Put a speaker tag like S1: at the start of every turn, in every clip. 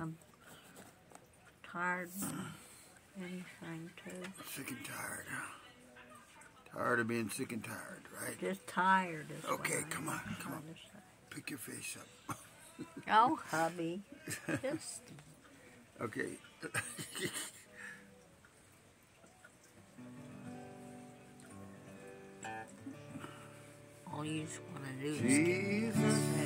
S1: I'm tired of anything too.
S2: Sick and tired. Tired of being sick and tired, right?
S1: Just tired
S2: Okay, come on, come on.
S1: trying to say.
S2: Pick your face up.
S1: Oh, hubby. Just
S2: Okay.
S1: all you just want to do is
S2: Jesus is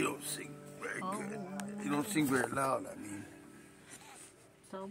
S2: you don't sing very oh. good. You don't sing very loud, I mean.
S1: So